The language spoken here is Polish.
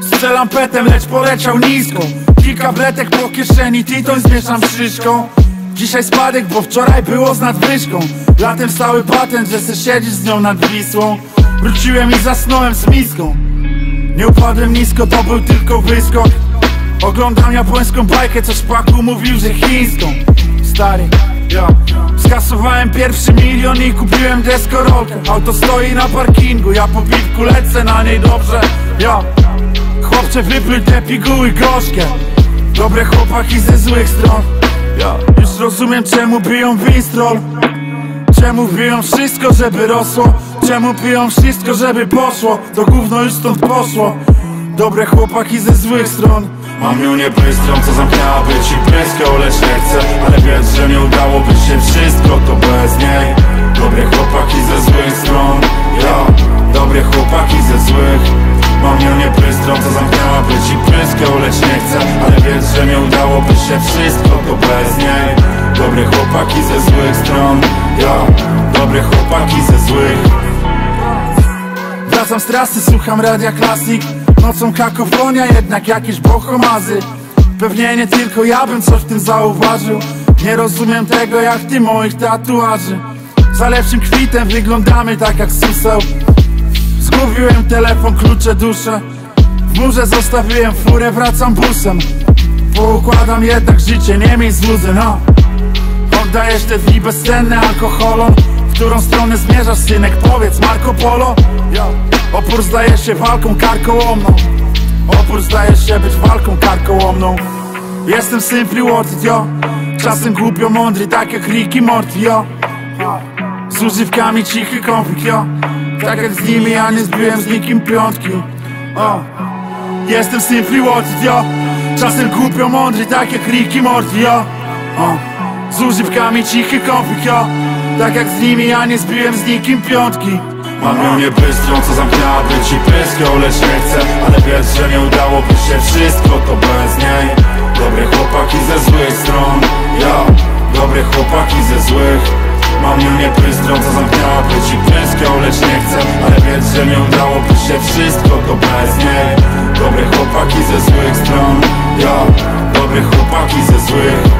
Strzelam petem, lecz poleciał nisko. Kilka wletek po kieszeni, titoń zmieszam szyszką. Dzisiaj spadek, bo wczoraj było z nadwyżką. Latem stały patent, że se siedzisz z nią nad Wisłą. Wróciłem i zasnąłem z miską. Nie upadłem nisko, to był tylko wyskok. Oglądam japońską bajkę, co szpaku mówił, że chińską. Stary, ja. Skasowałem pierwszy milion i kupiłem deskorolkę Auto stoi na parkingu, ja po piwku lecę na niej dobrze. Ja Chłopcze wypluj te piguły gorzkie. Dobre chłopaki ze złych stron. Ja już rozumiem czemu biją winstrol. Czemu piją wszystko, żeby rosło? Czemu piją wszystko, żeby poszło? To gówno już stąd poszło. Dobre chłopaki ze złych stron. Mam ją nie bystrą, co zamknęłaby ci pryskę ci pryskę Lecz nie chcę, ale wiedz, że nie udałoby się wszystko To bez niej. Dobre chłopaki ze złych stron Ja, dobre chłopaki ze złych. Wracam z trasy, słucham radia klasik Nocą kakofonia, jednak jakieś bohomazy. Pewnie nie tylko ja bym coś w tym zauważył. Nie rozumiem tego jak ty moich tatuaży. Za lepszym kwitem wyglądamy tak jak suseł Zgubiłem telefon, klucze, duszę W murze zostawiłem furę, wracam busem. Poukładam jednak życie, nie miej złudzeń, no. Oddajesz te dni bezcenne alkoholom. W którą stronę zmierzasz, synek? Powiedz, Marco Polo. Opór zdaje się walką karkołomną. Opór zdaje się być walką karkołomną. Jestem simply worth yo. Czasem głupio mądry, tak jak Ricky Morty, yo. Z używkami cichy konflikt, yo. Tak jak z nimi, ja nie zbiłem z nikim piątki. O. Jestem worth it, yo. Czasem głupio mądry, tak jak Ricky Morty, yo. O. Z używkami cichy konflikt, yo. Tak jak z nimi, ja nie zbiłem z nikim piątki. Mam ją niebystrą, co zamknęłaby ci pyską Lecz nie chcę, ale wiesz, że nie udałoby się wszystko To bez niej. Dobre chłopaki ze złych stron Ja, dobre chłopaki ze złych. Mam ją niebystrą, co zamknęłaby ci pyską with